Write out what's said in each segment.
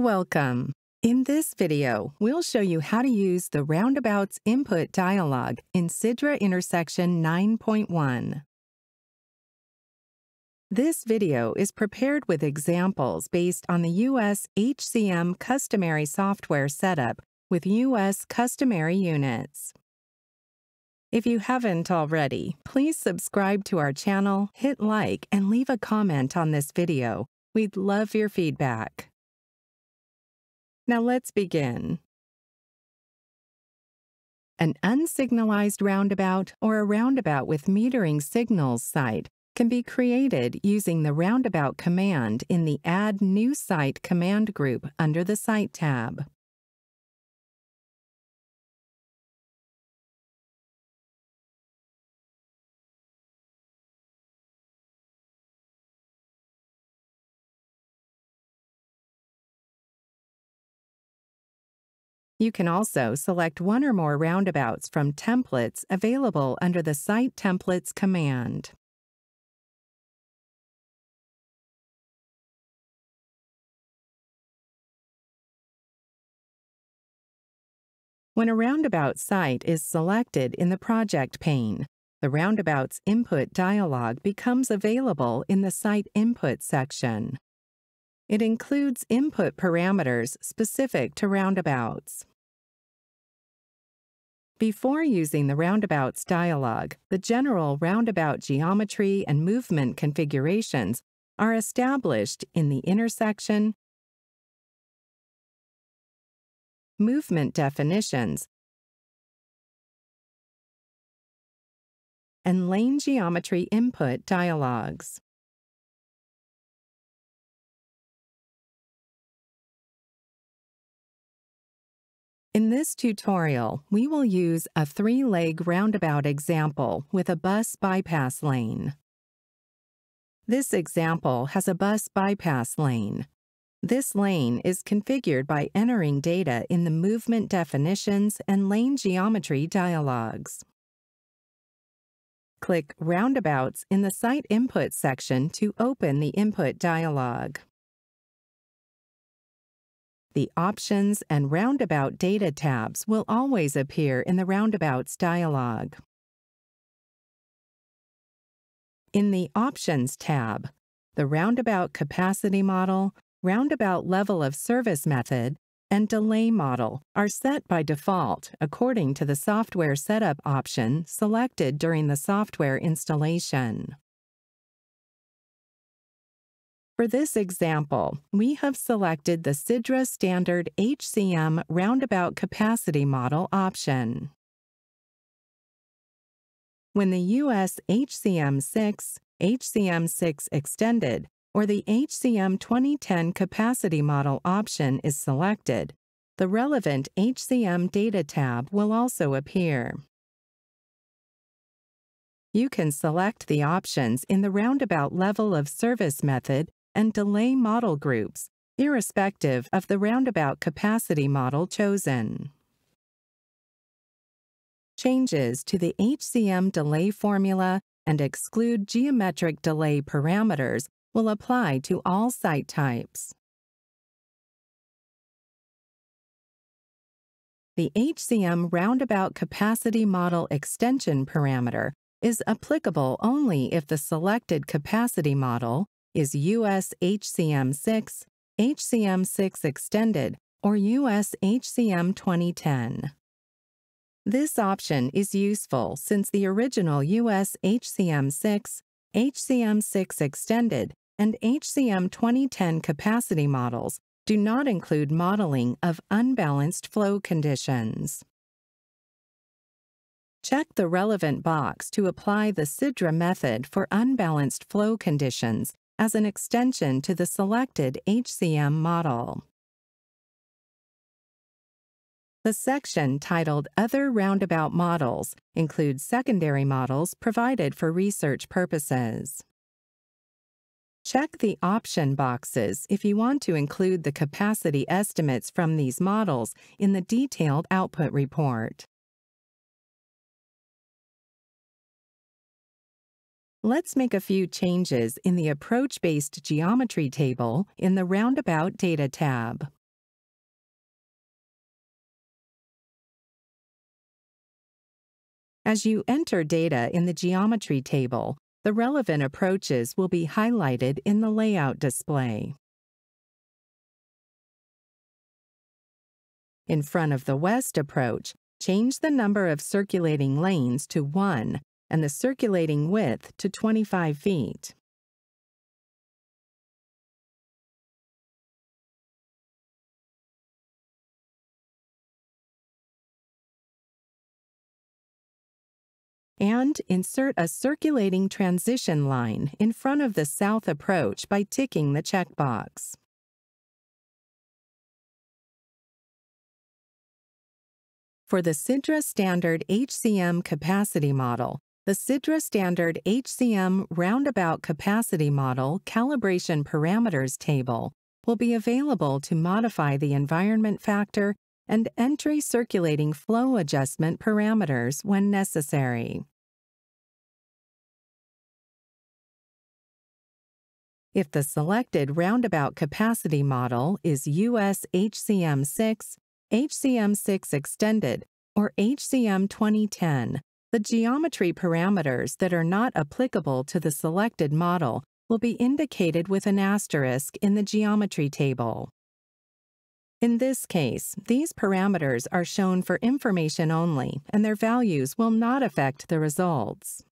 Welcome. In this video, we'll show you how to use the Roundabouts input dialog in Sidra Intersection 9.1. This video is prepared with examples based on the U.S. HCM customary software setup with U.S. customary units. If you haven't already, please subscribe to our channel, hit like, and leave a comment on this video. We'd love your feedback. Now let's begin. An unsignalized roundabout or a roundabout with metering signals site can be created using the roundabout command in the Add New Site command group under the Site tab. You can also select one or more roundabouts from templates available under the Site Templates command. When a roundabout site is selected in the project pane, the roundabout's input dialog becomes available in the Site Input section. It includes input parameters specific to roundabouts. Before using the roundabouts dialog, the general roundabout geometry and movement configurations are established in the intersection, movement definitions, and lane geometry input dialogs. In this tutorial, we will use a three-leg roundabout example with a bus bypass lane. This example has a bus bypass lane. This lane is configured by entering data in the movement definitions and lane geometry dialogs. Click Roundabouts in the Site Input section to open the input dialog. The Options and Roundabout Data tabs will always appear in the Roundabouts dialog. In the Options tab, the Roundabout Capacity Model, Roundabout Level of Service Method, and Delay Model are set by default according to the software setup option selected during the software installation. For this example, we have selected the Sidra Standard HCM Roundabout Capacity Model option. When the US HCM6, HCM6 Extended, or the HCM 2010 Capacity Model option is selected, the relevant HCM Data tab will also appear. You can select the options in the roundabout level of service method and delay model groups, irrespective of the roundabout capacity model chosen. Changes to the HCM delay formula and exclude geometric delay parameters will apply to all site types. The HCM roundabout capacity model extension parameter is applicable only if the selected capacity model is US HCM6, HCM6 Extended, or US HCM 2010. This option is useful since the original US HCM6, HCM6 Extended, and HCM 2010 capacity models do not include modeling of unbalanced flow conditions. Check the relevant box to apply the SIDRA method for unbalanced flow conditions as an extension to the selected HCM model. The section titled Other Roundabout Models includes secondary models provided for research purposes. Check the option boxes if you want to include the capacity estimates from these models in the detailed output report. Let's make a few changes in the Approach-Based Geometry table in the Roundabout Data tab. As you enter data in the Geometry table, the relevant approaches will be highlighted in the Layout display. In front of the West approach, change the number of circulating lanes to 1 and the circulating width to 25 feet. and insert a circulating transition line in front of the south approach by ticking the checkbox. For the SIDRA Standard HCM Capacity Model, the SIDRA Standard HCM Roundabout Capacity Model Calibration Parameters table will be available to modify the environment factor and entry circulating flow adjustment parameters when necessary. If the selected roundabout capacity model is US HCM 6, HCM 6 Extended, or HCM 2010, the geometry parameters that are not applicable to the selected model will be indicated with an asterisk in the geometry table. In this case, these parameters are shown for information only, and their values will not affect the results.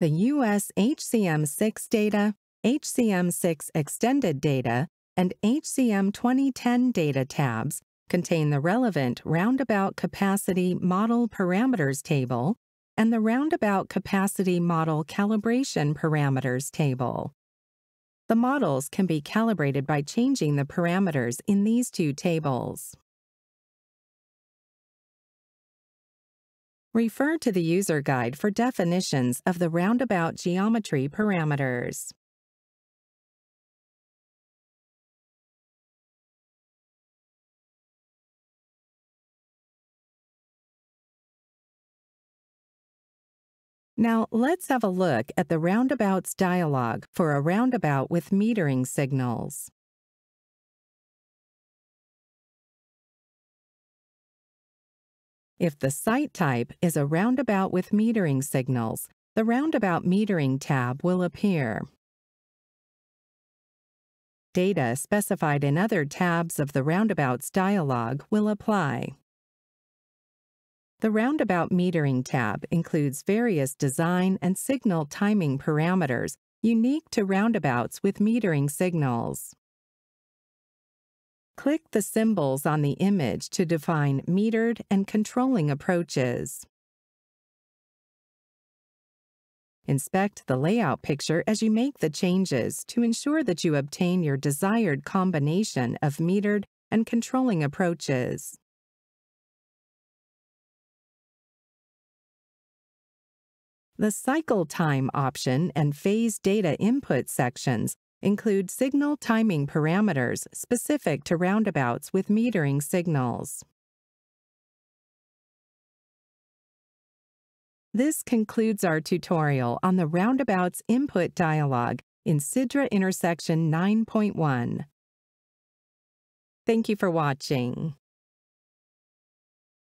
The US HCM6 data, HCM6 extended data, and HCM 2010 data tabs contain the relevant Roundabout Capacity Model Parameters table and the Roundabout Capacity Model Calibration Parameters table. The models can be calibrated by changing the parameters in these two tables. Refer to the user guide for definitions of the roundabout geometry parameters. Now, let's have a look at the roundabouts dialog for a roundabout with metering signals. If the site type is a roundabout with metering signals, the Roundabout Metering tab will appear. Data specified in other tabs of the Roundabouts dialog will apply. The Roundabout Metering tab includes various design and signal timing parameters unique to roundabouts with metering signals. Click the symbols on the image to define metered and controlling approaches. Inspect the layout picture as you make the changes to ensure that you obtain your desired combination of metered and controlling approaches. The cycle time option and phase data input sections include signal timing parameters specific to roundabouts with metering signals. This concludes our tutorial on the roundabouts input dialog in SIDRA Intersection 9.1. Thank you for watching.